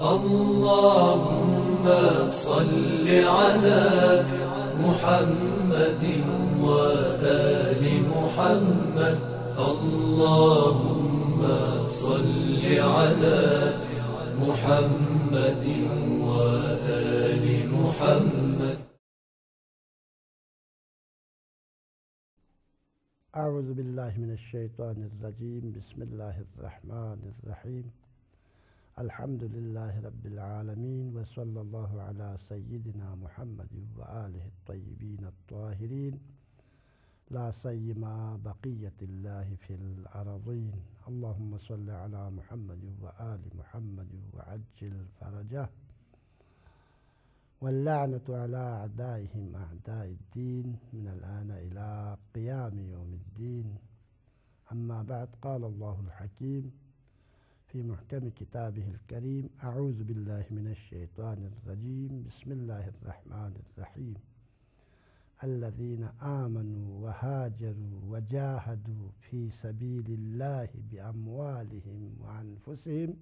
اللهم صل على محمد وآل محمد. اللهم صل على محمد وآل محمد. أعوذ بالله من الشيطان الرجيم. بسم الله الرحمن الرحيم. الحمد لله رب العالمين وصلى الله على سيدنا محمد وآله الطيبين الطاهرين. لا سيما بقية الله في الأرضين اللهم صل على محمد وآل محمد وعجل فرجه. واللعنة على أعدائهم أعداء الدين. من الآن إلى قيام يوم الدين. أما بعد قال الله الحكيم في محكم كتابه الكريم. أعوذ بالله من الشيطان الرجيم. بسم الله الرحمن الرحيم. الذين آمنوا وهاجروا وجاهدوا في سبيل الله بأموالهم وأنفسهم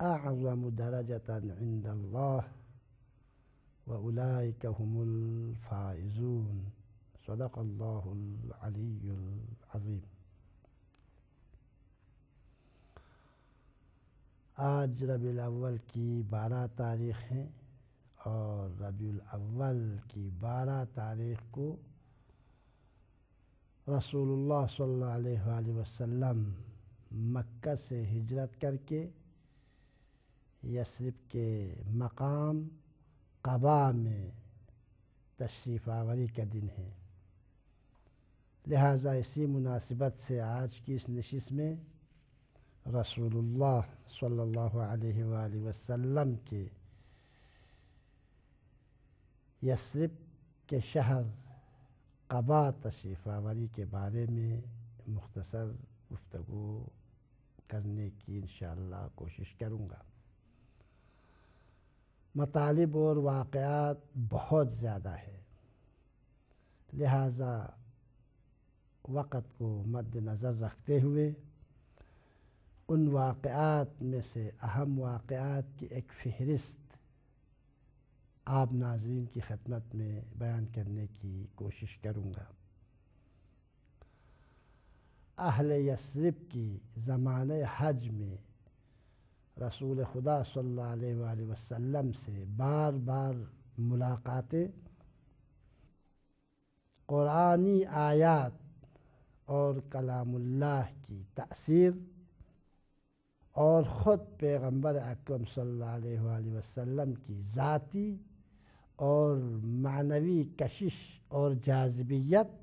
أعظم درجة عند الله وأولئك هم الفائزون. صدق الله العلي العظيم. آج ربیع الاول کی بارہ تاریخ ہیں اور ربیع الاول کی بارہ تاریخ کو رسول اللہ صلی اللہ علیہ وآلہ وسلم مکہ سے ہجرت کر کے یسرف کے مقام قبا میں تشریف آوری کا دن ہے لہٰذا اسی مناسبت سے آج کی اس نشست میں رسول اللہ صلی اللہ علیہ وآلہ وسلم کے یسرف کے شہر قبا تشریف آوری کے بارے میں مختصر گفتگو کرنے کی انشاءاللہ کوشش کروں گا مطالب اور واقعات بہت زیادہ ہے لہذا وقت کو مد نظر رکھتے ہوئے ان واقعات میں سے اہم واقعات کی ایک فہرست آپ ناظرین کی خدمت میں بیان کرنے کی کوشش کروں گا۔ اہل یسرف کی زمانۂ حج میں رسول خدا صلی اللہ علیہ وآلہ وسلم سے بار بار ملاقاتیں، قرآنی آیات اور کلام اللہ کی تأثیر اور خود پیغمبر اکرم صلی اللہ علیہ وآلہ وسلم کی ذاتی اور معنوی کشش اور جاذبیت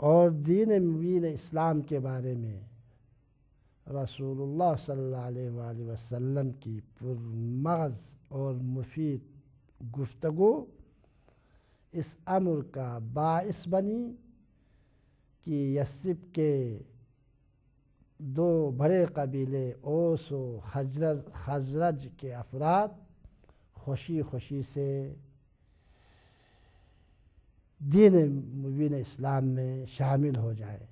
اور دین مبین اسلام کے بارے میں رسول اللہ صلی اللہ علیہ وآلہ وسلم کی پرمغز اور مفید گفتگو اس امر کا باعث بنی کہ یسب کے دو بڑے قبیلے اوس و حجرج خزرج کے افراد خوشی خوشی سے دین مبین اسلام میں شامل ہو جائے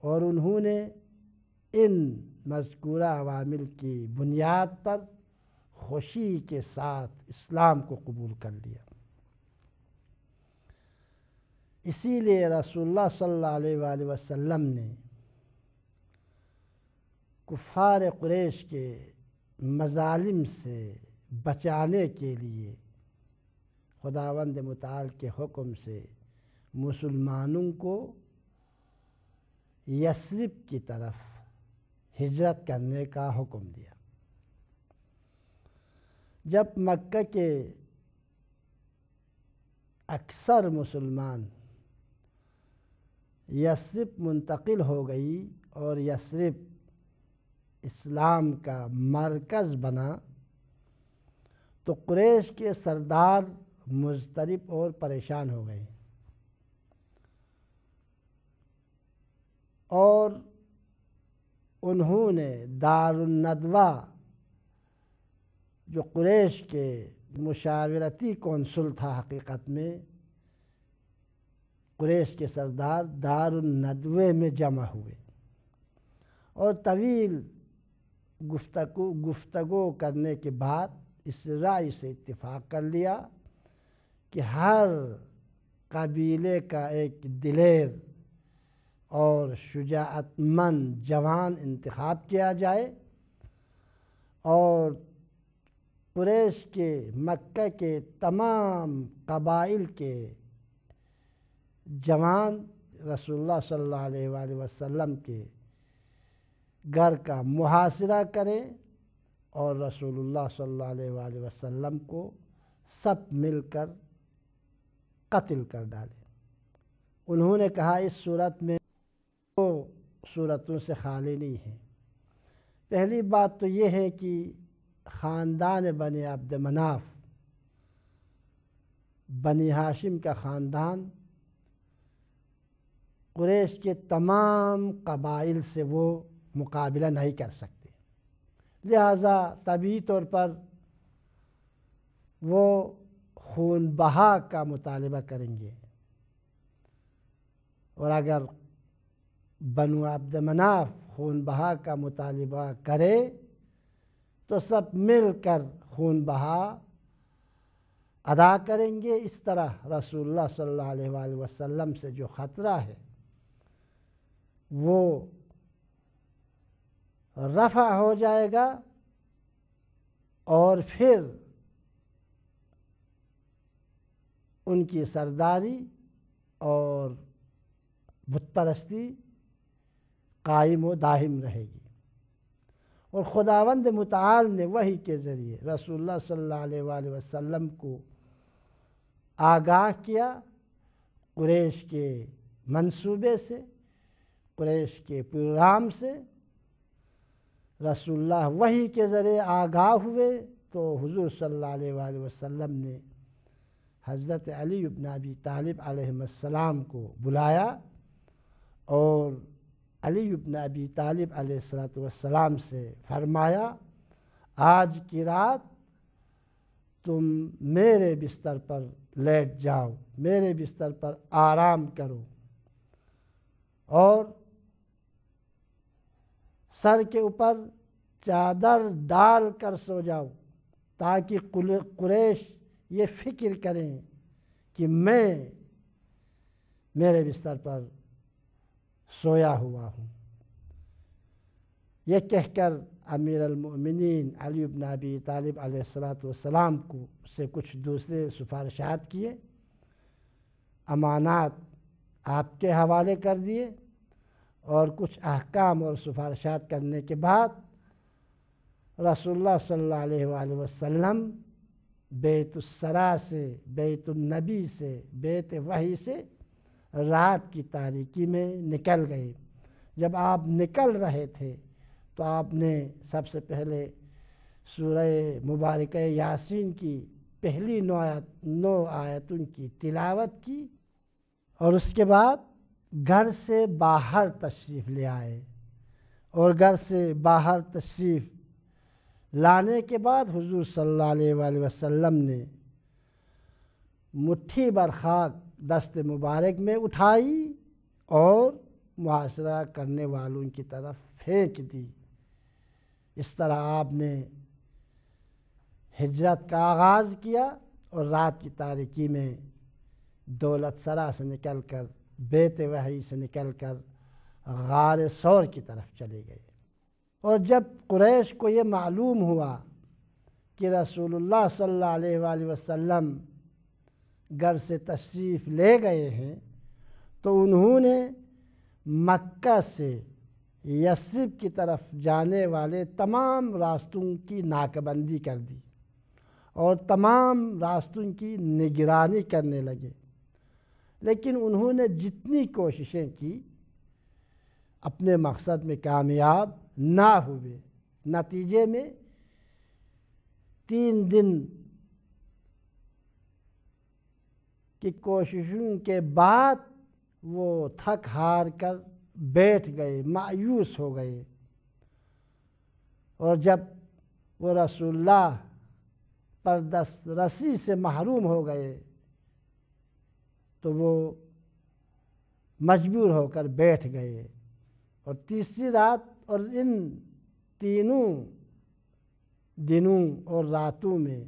اور انہوں نے ان مذکورہ عوامل کی بنیاد پر خوشی کے ساتھ اسلام کو قبول کر لیا۔ اسی لیے رسول اللہ صلی اللہ علیہ وآلہ وسلم نے کفار قریش کے مظالم سے بچانے کے لیے خداوند متعال کے حکم سے مسلمانوں کو یسرف کی طرف ہجرت کرنے کا حکم دیا۔ جب مکہ کے اکثر مسلمان یسرف منتقل ہو گئی اور یسرف اسلام کا مرکز بنا، تو قریش کے سردار مضطرب اور پریشان ہو گئے۔ اور انہوں نے دار الندوہ جو قریش کے مشاورتی کونسل تھا حقیقت میں، قریش کے سردار دار الندوے میں جمع ہوئے۔ اور طویل گفتگو گفتگو کرنے کے بعد اس رائے سے اتفاق کر لیا کہ ہر قبیلے کا ایک دلیر اور شجاعت مند جوان انتخاب کیا جائے اور قریش کے مکہ کے تمام قبائل کے جوان رسول اللہ صلی اللہ علیہ وآلہ وسلم کے گھر کا محاصرہ کریں اور رسول اللہ صلی اللہ علیہ وآلہ وسلم کو سب مل کر قتل کر ڈالیں۔ انہوں نے کہا اس صورت میں دو صورتوں سے خالی نہیں ہے۔ پہلی بات تو یہ ہے کہ خاندان بنی عبد مناف، بنی ہاشم کا خاندان، قریش کے تمام قبائل سے وہ مقابلہ نہیں کر سکتے۔ لہذا طبی طور پر وہ خون بہا کا مطالبہ کریں گے۔ اور اگر بنو عبد مناف خون بہا کا مطالبہ کرے، تو سب مل کر خون بہا ادا کریں گے۔ اس طرح رسول اللہ صلی اللہ علیہ وآلہ وسلم سے جو خطرہ ہے، وہ رفع ہو جائے گا اور پھر ان کی سرداری اور بت پرستی قائم و داہم رہے گی۔ اور خداوند متعال نے وہی کے ذریعے رسول اللہ صلی اللہ علیہ وآلہ وسلم کو آگاہ کیا قریش کے منصوبے سے، قریش کے پیغام سے رسول اللہ وہی کے ذریعے آگاہ ہوئے تو حضور صلی اللہ علیہ وآلہ وسلم نے حضرت علی ابن ابی طالب علیہ السلام کو بلایا اور علی ابن ابی طالب علیہ السلۃ والسلام سے فرمایا، آج کی رات تم میرے بستر پر لیٹ جاؤ، میرے بستر پر آرام کرو اور سر کے اوپر چادر ڈال کر سو جاؤ تاکہ قریش یہ فکر کریں کہ میں میرے بستر پر سویا ہوا ہوں۔ یہ کہہ کر امیر المؤمنین علی ابن ابی طالب علیہ السلاۃ والسلام کو سے کچھ دوسرے سفارشات کیے، امانات آپ کے حوالے کر دیے اور کچھ احکام اور سفارشات کرنے کے بعد رسول اللہ صلی اللہ علیہ وآلہ وسلم بیت السرا سے، بیت النبی سے، بیت وحی سے رات کی تاریکی میں نکل گئے۔ جب آپ نکل رہے تھے تو آپ نے سب سے پہلے سورہ مبارکہ یاسین کی پہلی نو آیت، نو آیتوں کی تلاوت کی اور اس کے بعد گھر سے باہر تشریف لے آئے اور گھر سے باہر تشریف لانے کے بعد حضور صلی اللہ علیہ وآلہ وسلم نے مٹھی برخاک دست مبارک میں اٹھائی اور معاشرہ کرنے والوں کی طرف پھینک دی۔ اس طرح آپ نے ہجرت کا آغاز کیا اور رات کی تاریکی میں دولت سرا سے نکل کر بیت وحی سے نکل کر غار سور کی طرف چلے گئے۔ اور جب قریش کو یہ معلوم ہوا کہ رسول اللہ صلی اللہ علیہ وآلہ وسلم گھر سے تشریف لے گئے ہیں، تو انہوں نے مکہ سے یسرب کی طرف جانے والے تمام راستوں کی ناکہ بندی کر دی اور تمام راستوں کی نگرانی کرنے لگے۔ لیکن انہوں نے جتنی کوششیں کی، اپنے مقصد میں کامیاب نہ ہوئے۔ نتیجے میں تین دن کی کوششوں کے بعد وہ تھک ہار کر بیٹھ گئے، مایوس ہو گئے۔ اور جب وہ رسول اللہ پر دست رسی سے محروم ہو گئے تو وہ مجبور ہو کر بیٹھ گئے۔ اور تیسری رات اور ان تینوں دنوں اور راتوں میں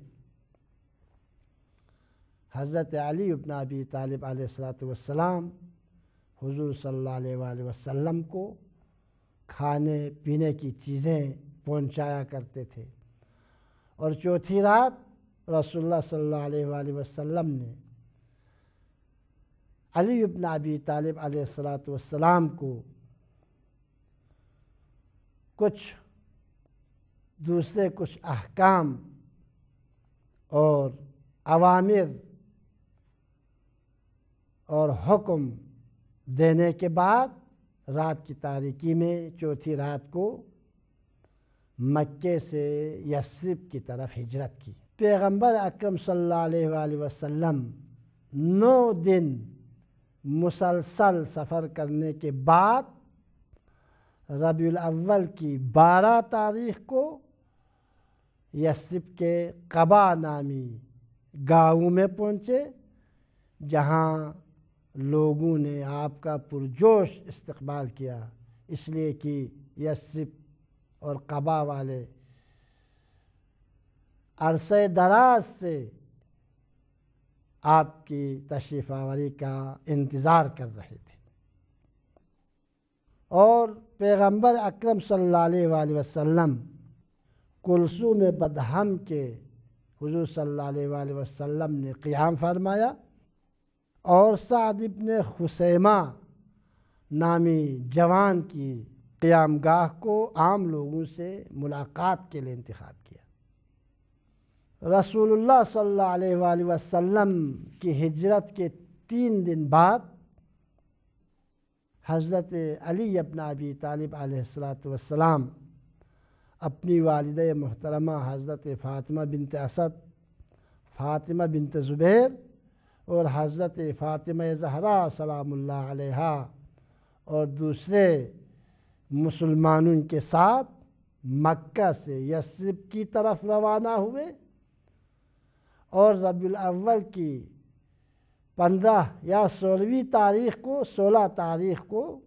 حضرت علی ابن ابی طالب علیہ السلاۃ والسلام حضور صلی اللہ علیہ وآلہ وسلم کو کھانے پینے کی چیزیں پہنچایا کرتے تھے۔ اور چوتھی رات رسول اللہ صلی اللہ علیہ وآلہ وسلم نے علی ابن ابی طالب علیہ السلاۃ والسلام کو کچھ دوسرے کچھ احکام اور عوامر اور حکم دینے کے بعد رات کی تاریکی میں چوتھی رات کو مکے سے یسرف کی طرف ہجرت کی۔ پیغمبر اکرم صلی اللہ علیہ وآلہ وسلم نو دن مسلسل سفر کرنے کے بعد ربیع الاول کی بارہ تاریخ کو یسرف کے قبا نامی گاؤں میں پہنچے، جہاں لوگوں نے آپ کا پرجوش استقبال کیا۔ اس لیے کہ یسرف اور قبا والے عرصہ دراز سے آپ کی تشریف آوری کا انتظار کر رہے تھے۔ اور پیغمبر اکرم صلی اللہ علیہ وآلہ وسلم کلسوم بدہم کے حضور صلی اللہ علیہ وآلہ وسلم نے قیام فرمایا اور سعد ابن خسیمہ نامی جوان کی قیام گاہ کو عام لوگوں سے ملاقات کے لیے انتخاب کیا۔ رسول اللہ صلی اللہ علیہ وآلہ وسلم کی ہجرت کے تین دن بعد حضرت علی ابن ابی طالب علیہ السلاۃ والسلام اپنی والدہ محترمہ حضرت فاطمہ بنت اسد، فاطمہ بنت زبیر اور حضرت فاطمہ زہرا سلام اللہ علیہ اور دوسرے مسلمانوں کے ساتھ مکہ سے یسرب کی طرف روانہ ہوئے۔ اور ربی الاول کی پندرہ یا سولہویں تاریخ کو، سولہ تاریخ کو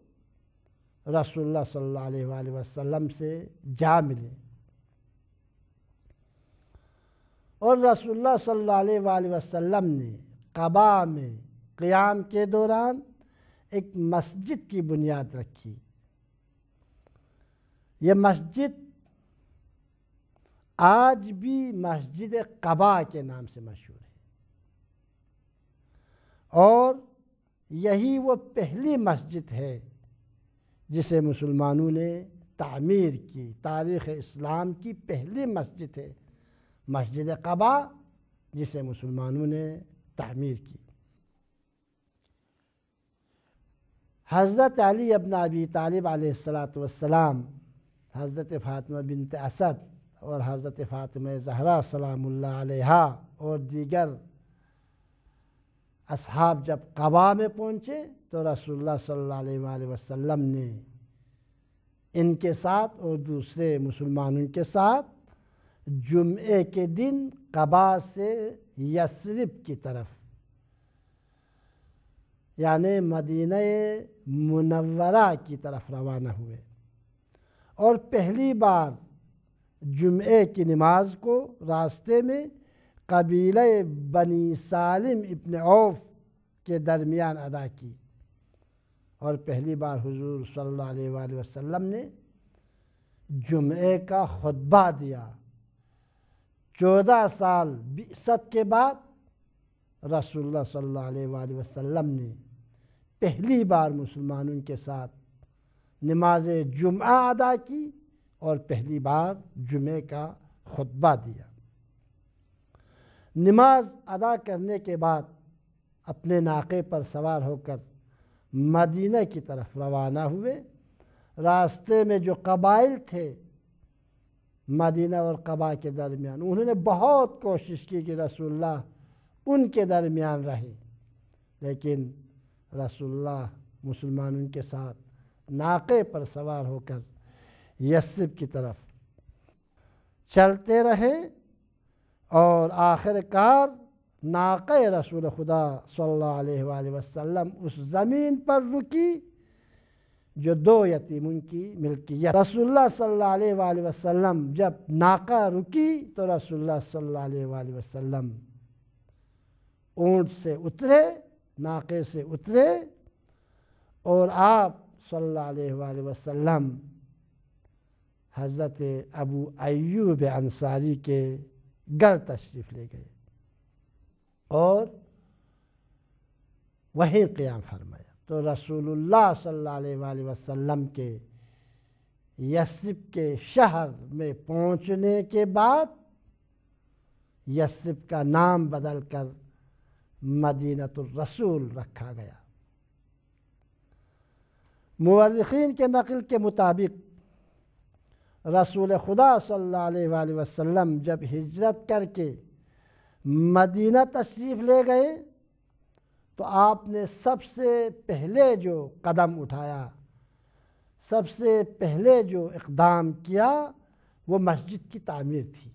رسول اللہ صلی اللہ علیہ وآلہ وسلم سے جا ملے۔ اور رسول اللہ صلی اللہ علیہ وآلہ وسلم نے قبا میں قیام کے دوران ایک مسجد کی بنیاد رکھی۔ یہ مسجد آج بھی مسجد قبا کے نام سے مشہور ہے۔ اور یہی وہ پہلی مسجد ہے جسے مسلمانوں نے تعمیر کی، تاریخ اسلام کی پہلی مسجد ہے، مسجد قبا، جسے مسلمانوں نے تعمیر کی۔ حضرت علی ابن ابی طالب علیہ السلاۃ والسلام، حضرت فاطمہ بنت اسد اور حضرت فاطمہ زہرا سلام اللہ علیہ اور دیگر اصحاب جب قبا میں پہنچے تو رسول اللہ صلی اللہ علیہ وآلہ وسلم نے ان کے ساتھ اور دوسرے مسلمانوں کے ساتھ جمعے کے دن قبا سے یسرف کی طرف یعنی مدینہ منورہ کی طرف روانہ ہوئے۔ اور پہلی بار جمعے کی نماز کو راستے میں قبیلہ بنی سالم ابن عوف کے درمیان ادا کی۔ اور پہلی بار حضور صلی اللہ علیہ وآلہ وسلم نے جمعے کا خطبہ دیا۔ چودہ سال بیست کے بعد رسول اللہ صلی اللہ علیہ وآلہ وسلم نے پہلی بار مسلمانوں کے ساتھ نماز جمعہ ادا کی۔ اور پہلی بار جمعے کا خطبہ دیا۔ نماز ادا کرنے کے بعد اپنے ناقے پر سوار ہو کر مدینہ کی طرف روانہ ہوئے۔ راستے میں جو قبائل تھے مدینہ اور قبا کے درمیان، انہوں نے بہت کوشش کی کہ رسول اللہ ان کے درمیان رہے، لیکن رسول اللہ مسلمانوں کے ساتھ ناقے پر سوار ہو کر یسب کی طرف۔ چلتے رہے اور آخر کار ناقہ رسول خدا صلی اللہ علیہ وآلہ وسلم اس زمین پر رکی جو دو یتیموں کی ملکیت۔ رسول اللہ صلی اللہ علیہ وآلہ وسلم جب ناکہ رکی تو رسول اللہ صلی اللہ علیہ وآلہ وسلم اونٹ سے اترے ناکے سے اترے اور آپ صلی اللہ علیہ وآلہ وسلم حضرت ابو ایوب انصاری کے گھر تشریف لے گئے اور وہیں قیام فرمایا۔ تو رسول اللہ صلی اللہ علیہ وآلہ وسلم کے یسرف کے شہر میں پہنچنے کے بعد یسرف کا نام بدل کر مدینت الرسول رکھا گیا۔ مورخین کے نقل کے مطابق رسول خدا صلی اللہ علیہ وآلہ وسلم جب ہجرت کر کے مدینہ تشریف لے گئے، تو آپ نے سب سے پہلے جو قدم اٹھایا، سب سے پہلے جو اقدام کیا، وہ مسجد کی تعمیر تھی۔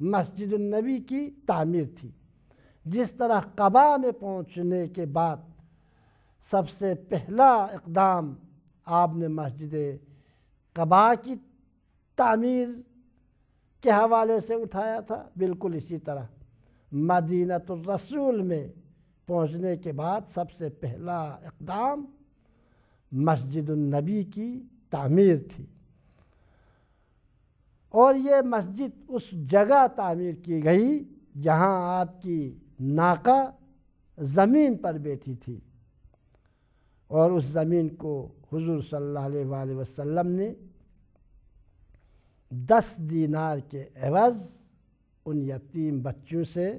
مسجد النبی کی تعمیر تھی۔ جس طرح قبا میں پہنچنے کے بعد سب سے پہلا اقدام آپ نے مسجد قبا کی تعمیر کے حوالے سے اٹھایا تھا، بالکل اسی طرح۔ مدینت الرسول میں پہنچنے کے بعد سب سے پہلا اقدام مسجد النبی کی تعمیر تھی۔ اور یہ مسجد اس جگہ تعمیر کی گئی جہاں آپ کی ناکہ زمین پر بیٹھی تھی۔ اور اس زمین کو حضور صلی اللہ علیہ وآلہ وسلم نے دس دینار کے عوض ان یتیم بچوں سے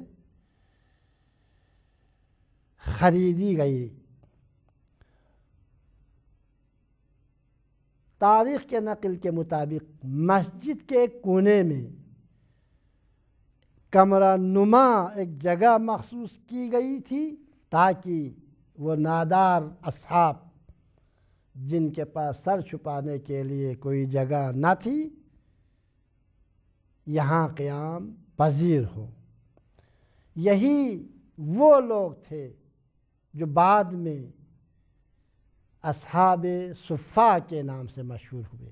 خریدی گئی۔ تاریخ کے نقل کے مطابق مسجد کے کونے میں کمرہ نما ایک جگہ مخصوص کی گئی تھی تاکہ وہ نادار اصحاب جن کے پاس سر چھپانے کے لیے کوئی جگہ نہ تھی یہاں قیام پذیر ہو۔ یہی وہ لوگ تھے جو بعد میں اصحاب صفا کے نام سے مشہور ہوئے۔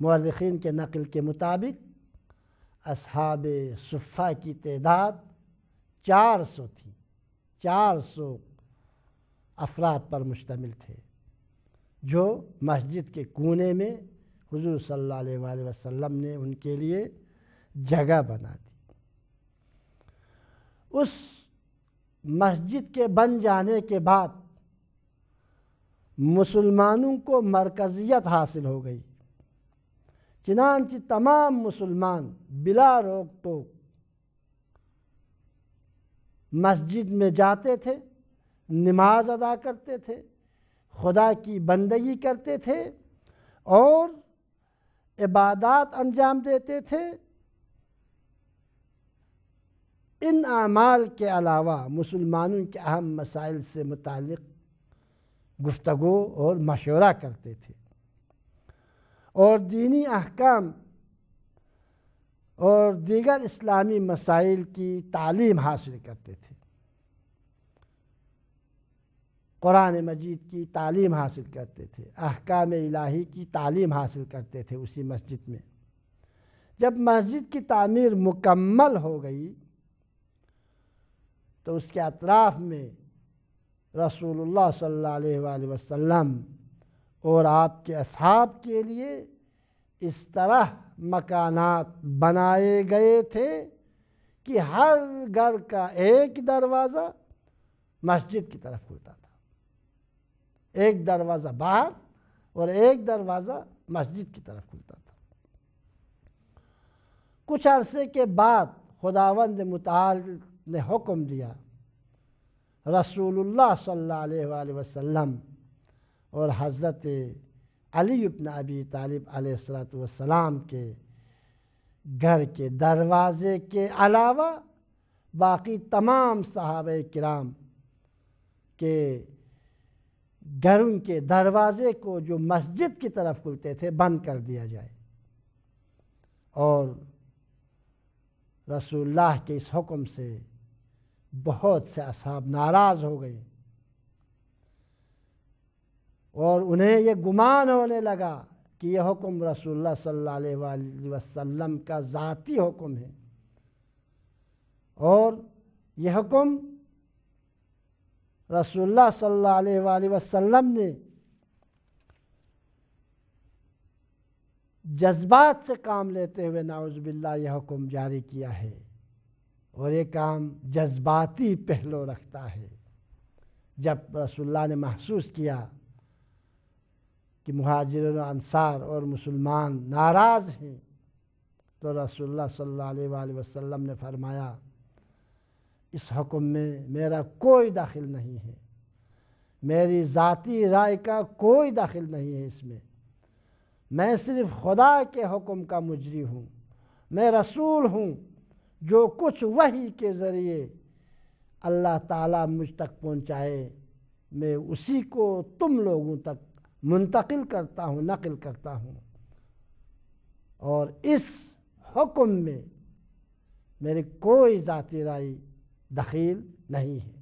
مورخین کے نقل کے مطابق اصحاب صفا کی تعداد چار سو تھی، چار سو افراد پر مشتمل تھے، جو مسجد کے کونے میں حضور صلی اللہ علیہ وآلہ وسلم نے ان کے لیے جگہ بنا دی۔ اس مسجد کے بن جانے کے بعد مسلمانوں کو مرکزیت حاصل ہو گئی۔ چنانچہ تمام مسلمان بلا روک ٹوک مسجد میں جاتے تھے، نماز ادا کرتے تھے، خدا کی بندگی کرتے تھے اور عبادات انجام دیتے تھے۔ ان اعمال کے علاوہ مسلمانوں کے اہم مسائل سے متعلق گفتگو اور مشورہ کرتے تھے۔ اور دینی احکام اور دیگر اسلامی مسائل کی تعلیم حاصل کرتے تھے۔ قرآن مجید کی تعلیم حاصل کرتے تھے، احکام الہی کی تعلیم حاصل کرتے تھے اسی مسجد میں۔ جب مسجد کی تعمیر مکمل ہو گئی، تو اس کے اطراف میں رسول اللہ صلی اللہ علیہ وآلہ وسلم اور آپ کے اصحاب کے لیے اس طرح مکانات بنائے گئے تھے کہ ہر گھر کا ایک دروازہ مسجد کی طرف کھلتا تھا۔ ایک دروازہ باہر اور ایک دروازہ مسجد کی طرف کھلتا تھا۔ کچھ عرصے کے بعد خداوند متعال نے حکم دیا، رسول اللہ صلی اللہ علیہ وآلہ وسلم اور حضرت علی ابن ابی طالب علیہ السلۃ والسلام کے گھر کے دروازے کے علاوہ باقی تمام صحابہ کرام کے گھروں کے دروازے کو جو مسجد کی طرف کھلتے تھے، بند کر دیا جائے۔ اور رسول اللہ کے اس حکم سے بہت سے اصحاب ناراض ہو گئے۔ اور انہیں یہ گمان ہونے لگا کہ یہ حکم رسول اللہ صلی اللہ علیہ وآلہ وسلم کا ذاتی حکم ہے۔ اور یہ حکم رسول اللہ صلی اللہ علیہ وآلہ وسلم نے جذبات سے کام لیتے ہوئے نعوذ باللہ یہ حکم جاری کیا ہے اور یہ کام جذباتی پہلو رکھتا ہے۔ جب رسول اللہ نے محسوس کیا کہ مہاجرین و انصار اور مسلمان ناراض ہیں تو رسول اللہ صلی اللہ علیہ وآلہ وسلم نے فرمایا اس حکم میں میرا کوئی داخل نہیں ہے۔ میری ذاتی رائے کا کوئی داخل نہیں ہے اس میں۔ میں صرف خدا کے حکم کا مجری ہوں۔ میں رسول ہوں جو کچھ وہی کے ذریعے اللہ تعالیٰ مجھ تک پہنچائے۔ میں اسی کو تم لوگوں تک منتقل کرتا ہوں، نقل کرتا ہوں۔ اور اس حکم میں میری کوئی ذاتی رائے دخیل نہیں ہے۔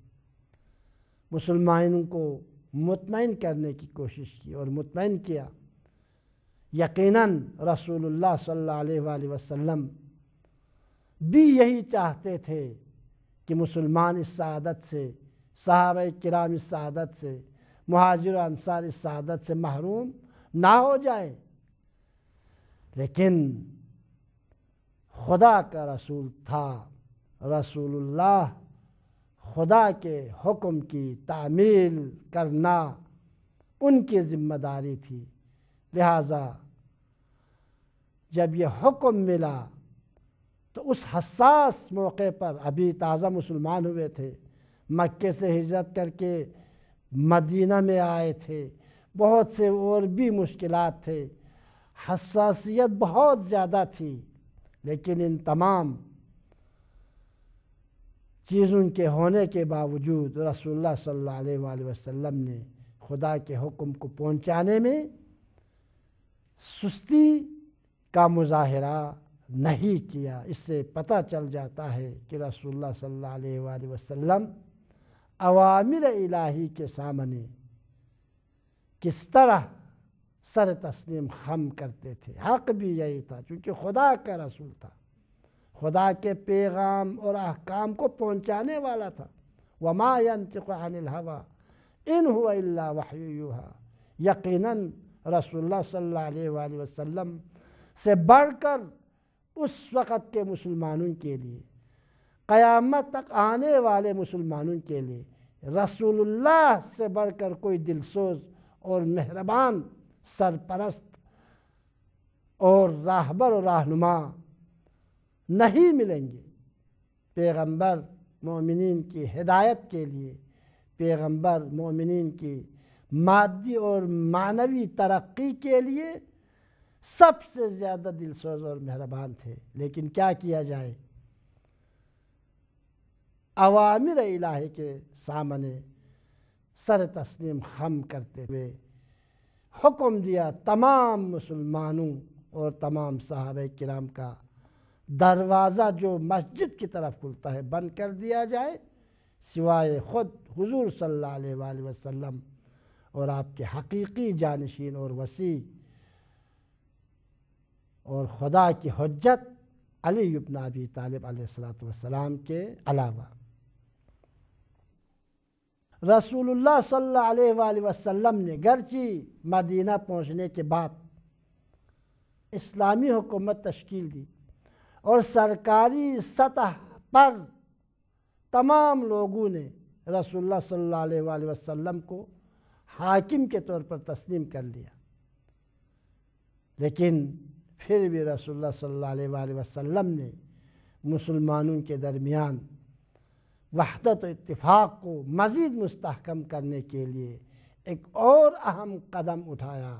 مسلمانوں کو مطمئن کرنے کی کوشش کی اور مطمئن کیا۔ یقیناً رسول اللہ صلی اللہ علیہ وآلہ وسلم بھی یہی چاہتے تھے کہ مسلمان اس سعادت سے، صحابہ کرام اس سعادت سے، مہاجر و انصار اس سعادت سے محروم نہ ہو جائیں لیکن خدا کا رسول تھا۔ رسول اللہ خدا کے حکم کی تعمیل کرنا ان کی ذمہ داری تھی۔ لہذا جب یہ حکم ملا تو اس حساس موقع پر ابھی تازہ مسلمان ہوئے تھے۔ مکے سے ہجرت کر کے مدینہ میں آئے تھے۔ بہت سے اور بھی مشکلات تھے۔ حساسیت بہت زیادہ تھی، لیکن ان تمام چیزوں کے ہونے کے باوجود رسول اللہ صلی اللہ علیہ وآلہ وسلم نے خدا کے حکم کو پہنچانے میں سستی کا مظاہرہ نہیں کیا۔ اس سے پتہ چل جاتا ہے کہ رسول اللہ صلی اللہ علیہ وآلہ وسلم عوامر الہی کے سامنے کس طرح سر تسلیم خم کرتے تھے۔ حق بھی یہی تھا، چونکہ خدا کا رسول تھا۔ خدا کے پیغام اور احکام کو پہنچانے والا تھا۔ وما ينطق عن الهوى ان هو الا وحی یقیناً رسول اللہ صلی اللہ علیہ وآلہ وسلم سے بڑھ کر اس وقت کے مسلمانوں کے لیے، قیامت تک آنے والے مسلمانوں کے لیے رسول اللہ سے بڑھ کر کوئی دلسوز اور مہربان، سرپرست اور راہبر و رہنما نہیں ملیں گے۔ پیغمبر مومنین کی ہدایت کے لیے، پیغمبر مومنین کی مادی اور معنوی ترقی کے لیے سب سے زیادہ دلسوز اور مہربان تھے۔ لیکن کیا کیا جائے؟ عوامر الہی کے سامنے سر تسلیم خم کرتے ہوئے حکم دیا تمام مسلمانوں اور تمام صحابہ کرام کا دروازہ جو مسجد کی طرف کھلتا ہے، بند کر دیا جائے، سوائے خود حضور صلی اللہ علیہ وآلہ وسلم اور آپ کے حقیقی جانشین اور وسیع اور خدا کی حجت علی ابن ابی طالب علیہ السلاۃ والسلام کے علاوہ۔ رسول اللہ صلی اللہ علیہ وآلہ وسلم نے گرچی مدینہ پہنچنے کے بعد اسلامی حکومت تشکیل دی اور سرکاری سطح پر تمام لوگوں نے رسول اللہ صلی اللہ علیہ وآلہ وسلم کو حاکم کے طور پر تسلیم کر لیا۔ لیکن پھر بھی رسول اللہ صلی اللہ علیہ وآلہ وسلم نے مسلمانوں کے درمیان وحدت و اتفاق کو مزید مستحکم کرنے کے لیے ایک اور اہم قدم اٹھایا۔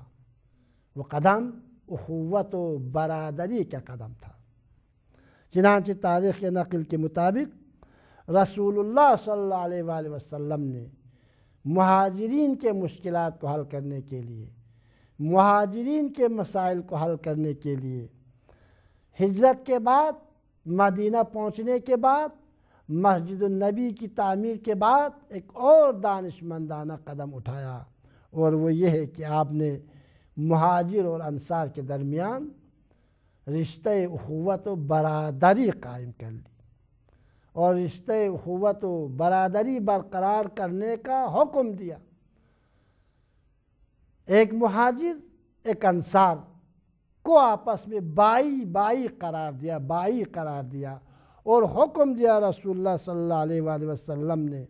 وہ قدم اخوت و برادری کا قدم تھا۔ چنانچہ تاریخ نقل کے مطابق رسول اللہ صلی اللہ علیہ وآلہ وسلم نے مہاجرین کے مشکلات کو حل کرنے کے لیے، مہاجرین کے مسائل کو حل کرنے کے لیے، ہجرت کے بعد، مدینہ پہنچنے کے بعد، مسجد النبی کی تعمیر کے بعد ایک اور دانش مندانہ قدم اٹھایا اور وہ یہ ہے کہ آپ نے مہاجر اور انصار کے درمیان رشتہ اخوت و برادری قائم کر لی۔ اور رشتہ اخوت و برادری برقرار کرنے کا حکم دیا۔ ایک مہاجر، ایک انصار کو آپس میں بائی بائی قرار دیا، بائی قرار دیا۔ اور حکم دیا رسول اللہ صلی اللہ علیہ وآلہ وسلم نے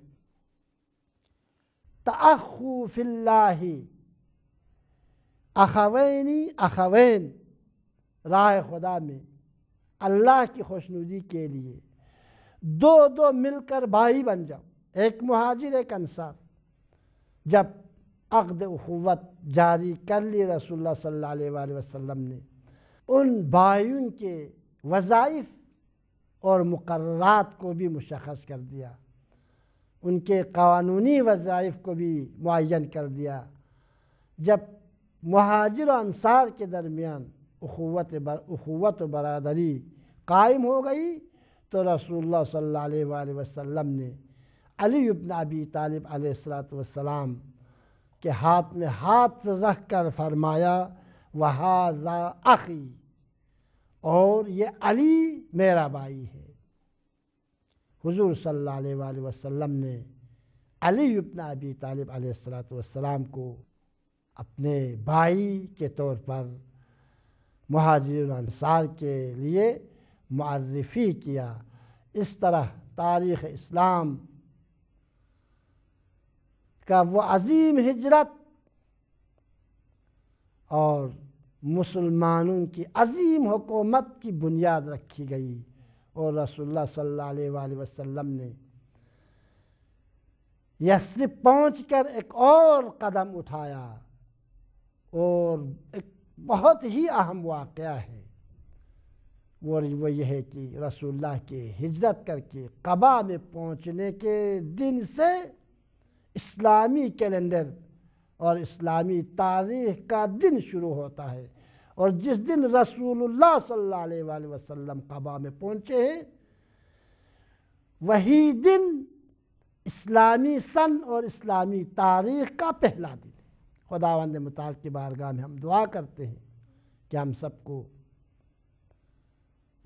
تأخو فی اللہ اخوینی اخوین۔ راہ خدا میں، اللہ کی خوشنودی کے لیے دو دو مل کر بھائی بن جاؤ۔ ایک مہاجر، ایک انصار۔ جب عقد اخوت جاری کر لی رسول اللہ صلی اللہ علیہ وآلہ وسلم نے، ان بھائیوں کے وظائف اور مقررات کو بھی مشخص کر دیا۔ ان کے قانونی وظائف کو بھی معین کر دیا۔ جب مہاجر و انصار کے درمیان اخوت اخوت و برادری قائم ہو گئی تو رسول اللہ صلی اللہ علیہ وآلہ وسلم نے علی ابن ابی طالب علیہ السلاۃ والسلام کے ہاتھ میں ہاتھ رکھ کر فرمایا وہ عقی اور یہ علی میرا بھائی ہے۔ حضور صلی اللہ علیہ وآلہ وسلم نے علی ابن ابی طالب علیہ السلاۃ والسلام کو اپنے بھائی کے طور پر مہاجر انصار کے لیے معرفی کیا۔ اس طرح تاریخ اسلام کا وہ عظیم ہجرت اور مسلمانوں کی عظیم حکومت کی بنیاد رکھی گئی اور رسول اللہ صلی اللہ علیہ وآلہ وسلم نے یسرف پہنچ کر ایک اور قدم اٹھایا اور ایک بہت ہی اہم واقعہ ہے۔ وہ یہ ہے کہ رسول اللہ کے ہجرت کر کے قبا میں پہنچنے کے دن سے اسلامی کیلنڈر اور اسلامی تاریخ کا دن شروع ہوتا ہے۔ اور جس دن رسول اللہ صلی اللہ علیہ وآلہ وسلم قبا میں پہنچے ہیں، وہی دن اسلامی سن اور اسلامی تاریخ کا پہلا دن۔ خداوند مطالع کی بارگاہ میں ہم دعا کرتے ہیں کہ ہم سب کو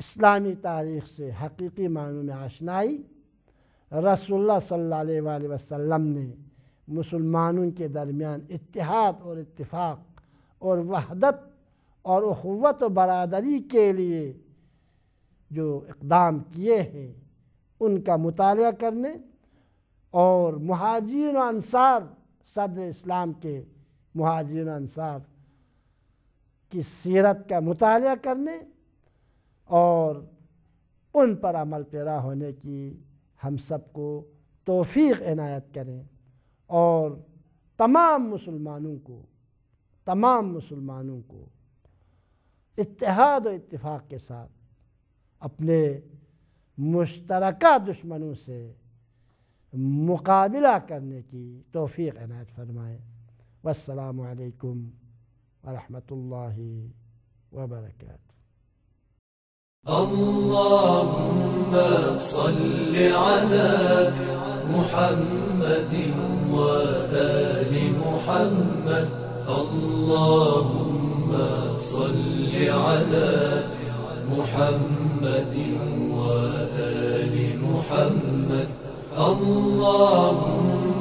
اسلامی تاریخ سے حقیقی معنوں میں آشنائی رسول اللہ صلی اللہ علیہ وآلہ وسلم نے مسلمانوں کے درمیان اتحاد اور اتفاق اور وحدت اور اخوت و برادری کے لیے جو اقدام کیے ہیں، ان کا مطالعہ کرنے اور مہاجرین و انصار صدر اسلام کے مہاجرین انصار کی سیرت کا مطالعہ کرنے اور ان پر عمل پیرا ہونے کی ہم سب کو توفیق عنایت کریں اور تمام مسلمانوں کو، تمام مسلمانوں کو اتحاد و اتفاق کے ساتھ اپنے مشترکہ دشمنوں سے مقابلہ کرنے کی توفیق عنایت فرمائیں والسلام علیکم ورحمۃ اللہ وبرکاتہ اللهم صل على محمد وآل محمد. اللهم صل على محمد وآل محمد.